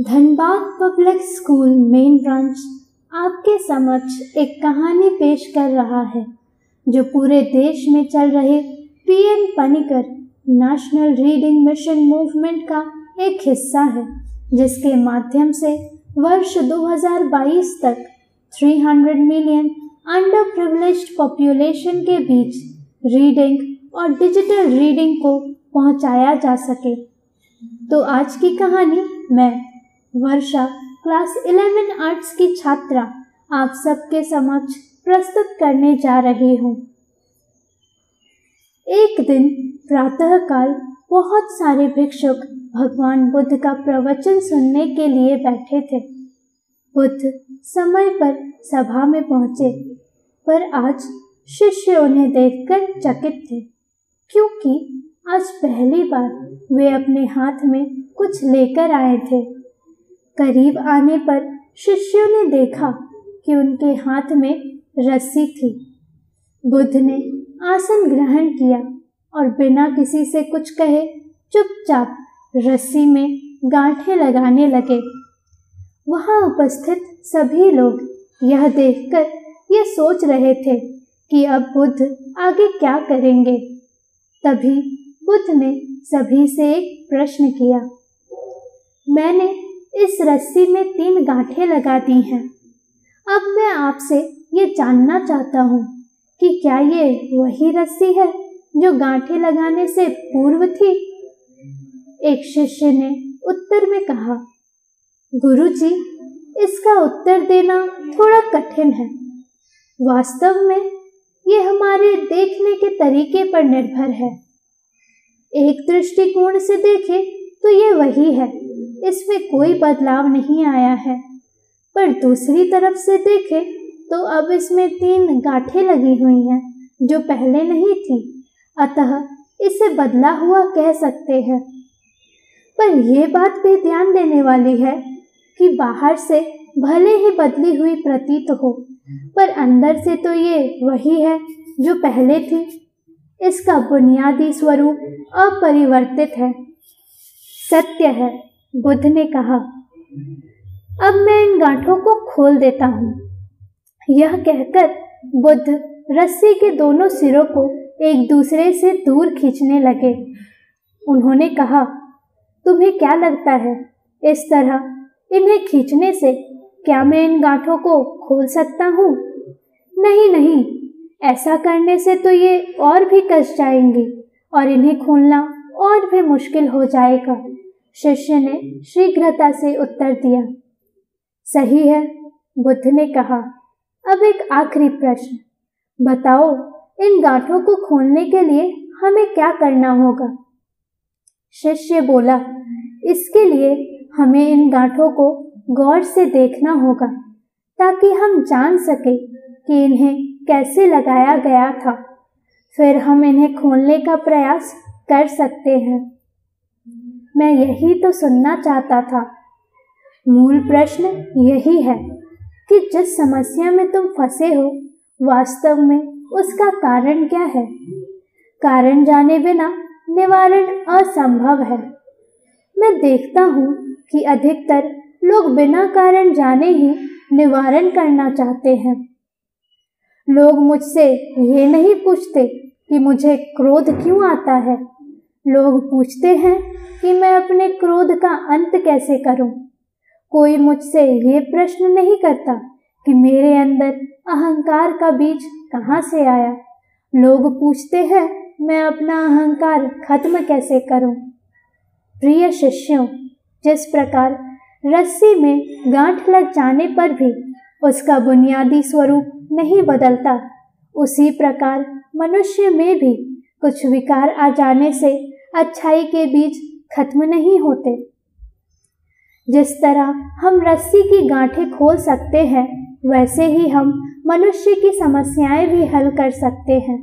Dhanbad public school main branch आपके समक्ष एक कहानी पेश कर रहा है, जो पूरे देश में चल रहे PN Panicker national reading mission movement का एक हिस्सा है, जिसके माध्यम से वर्ष 2022 तक 300 मिलियन अंडर प्रिविलेज्ड पॉपुलेशन के बीच रीडिंग और डिजिटल रीडिंग को पहुँचाया जा सके। तो आज की कहानी मैं वर्षा, क्लास 11 आर्ट्स की छात्रा, आप सबके समक्ष प्रस्तुत करने जा रही हूँ। एक दिन प्रातःकाल बहुत सारे भिक्षुक भगवान बुद्ध का प्रवचन सुनने के लिए बैठे थे। बुद्ध समय पर सभा में पहुँचे, पर आज शिष्य उन्हें देखकर चकित थे, क्योंकि आज पहली बार वे अपने हाथ में कुछ लेकर आए थे। करीब आने पर शिष्यों ने देखा कि उनके हाथ में रस्सी थी। बुद्ध ने आसन ग्रहण किया और बिना किसी से कुछ कहे, चुपचाप रस्सी में गांठें लगाने लगे। वहाँ उपस्थित सभी लोग यह देखकर ये सोच रहे थे कि अब बुद्ध आगे क्या करेंगे। तभी बुद्ध ने सभी से एक प्रश्न किया, मैंने इस रस्सी में तीन गांठें लगा दी हैं। अब मैं आपसे ये जानना चाहता हूँ कि क्या ये वही रस्सी है जो गांठें लगाने से पूर्व थी? एक शिष्य ने उत्तर में कहा गुरु जी इसका उत्तर देना थोड़ा कठिन है। वास्तव में ये हमारे देखने के तरीके पर निर्भर है। एक दृष्टिकोण से देखें तो ये वही है। इसमें कोई बदलाव नहीं आया है। पर दूसरी तरफ़ से देखें तो अब इसमें तीन गांठें लगी हुई हैं, जो पहले नहीं थी। अतः इसे बदला हुआ कह सकते हैं। पर यह बात भी ध्यान देने वाली है कि बाहर से भले ही बदली हुई प्रतीत हो, पर अंदर से तो ये वही है जो पहले थी। इसका बुनियादी स्वरूप अपरिवर्तित है। सत्य है। बुद्ध ने कहा, अब मैं इन गांठों को खोल देता हूँ। यह कहकर बुद्ध रस्सी के दोनों सिरों को एक दूसरे से दूर खींचने लगे। उन्होंने कहा, तुम्हें क्या लगता है इस तरह इन्हें खींचने से क्या मैं इन गांठों को खोल सकता हूँ? नहीं नहीं, ऐसा करने से तो ये और भी कस जाएँगी और इन्हें खोलना और भी मुश्किल हो जाएगा। शिष्य ने शीघ्रता से उत्तर दिया। सही है, बुद्ध ने कहा। अब एक आखिरी प्रश्न। बताओ, इन गांठों को खोलने के लिए हमें क्या करना होगा? शिष्य बोला, इसके लिए हमें इन गांठों को गौर से देखना होगा, ताकि हम जान सके कि इन्हें कैसे लगाया गया था। फिर हम इन्हें खोलने का प्रयास कर सकते हैं। मैं यही तो सुनना चाहता था। मूल प्रश्न यही है कि जिस समस्या में तुम फंसे हो, वास्तव में उसका कारण क्या है? कारण जाने बिना निवारण असंभव है। मैं देखता हूँ कि अधिकतर लोग बिना कारण जाने ही निवारण करना चाहते हैं। लोग मुझसे ये नहीं पूछते कि मुझे क्रोध क्यों आता है। लोग पूछते हैं कि मैं अपने क्रोध का अंत कैसे करूँ? कोई मुझसे ये प्रश्न नहीं करता कि मेरे अंदर अहंकार का बीज कहाँ से आया लोग पूछते हैं, मैं अपना अहंकार खत्म कैसे करूँ? प्रिय शिष्यों, जिस प्रकार रस्सी में गांठ लग जाने पर भी उसका बुनियादी स्वरूप नहीं बदलता, उसी प्रकार मनुष्य में भी कुछ विकार आ जाने से अच्छाई के बीज खत्म नहीं होते। जिस तरह हम रस्सी की गांठें खोल सकते हैं, वैसे ही हम मनुष्य की समस्याएँ भी हल कर सकते हैं।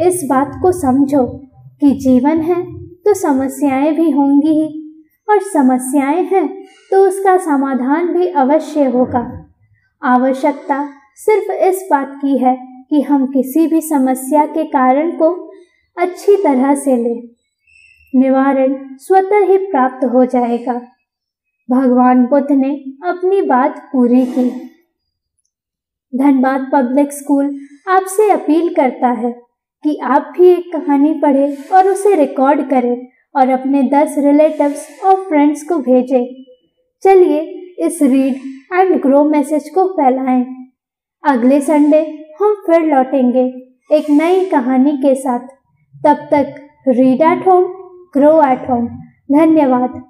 इस बात को समझो कि जीवन है तो समस्याएँ भी होंगी ही, और समस्याएँ हैं तो उसका समाधान भी अवश्य होगा। आवश्यकता सिर्फ़ इस बात की है कि हम किसी भी समस्या के कारण को अच्छी तरह से लें। निवारण स्वतः ही प्राप्त हो जाएगा। भगवान बुद्ध ने अपनी बात पूरी की। धनबाद पब्लिक स्कूल आपसे अपील करता है कि आप भी एक कहानी पढ़ें और उसे रिकॉर्ड करें और अपने दस रिलेटिव्स और फ्रेंड्स को भेजें। चलिए इस रीड एंड ग्रो मैसेज को फैलाएँ। अगले संडे हम फिर लौटेंगे एक नई कहानी के साथ। तब तक read at home grow at home. धन्यवाद।